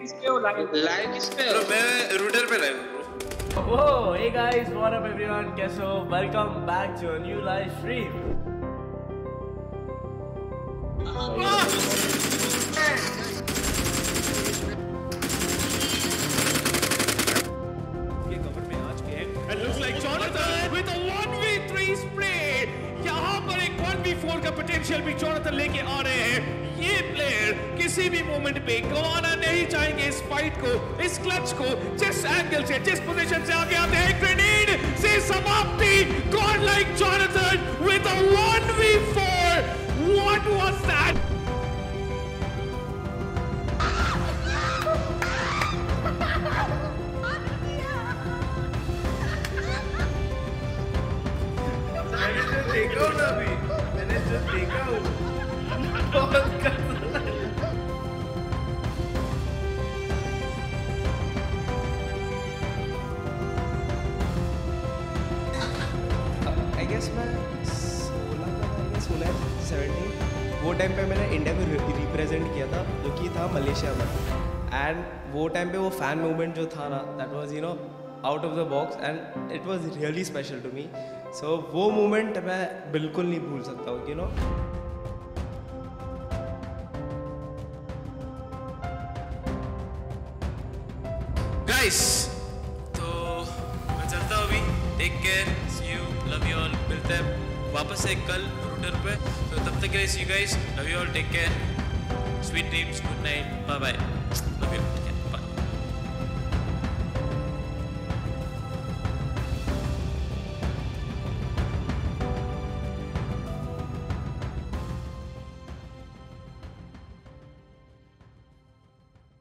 किस पे हो लाइव लाइव किस पे मैं रूटर पे लाइव everyone? कैसे हो? Welcome back to a new live stream. के कवर में आज के हैं looks like Jonathan with a 1v3 spray यहाँ पर एक 1v4 का पोटेंशियल भी जोनाथन लेके आ रहे हैं ये प्लेयर किसी भी मोमेंट पे गवाना नहीं चाहेंगे इस फाइट को, इस क्लच को, जिस एंगल से, जिस पोजीशन से आगे आते हैं। ग्रेनेड से समाप्ति। God like Jonathan with a 1v4 what was that? मैंने जो देखा मैंने जो देखा हूँ। आई गेस मैं सोलह सोलह सेवेंटीन वो टाइम पे मैंने इंडिया को रिप्रेजेंट किया था, जो कि था मलेशिया में. एंड वो टाइम पे वो फ़ैन मूवमेंट जो था ना that was you know out of the box and it was really special to me so वो मोमेंट मैं बिल्कुल नहीं भूल सकता हूँ यू नो गाइस तो मैं चलता हूँ अभी। Take care see you love you all मिलते हैं वापस से कल रूटर पे। तो तब तक के लिए see you guys love you all take care sweet dreams good night bye bye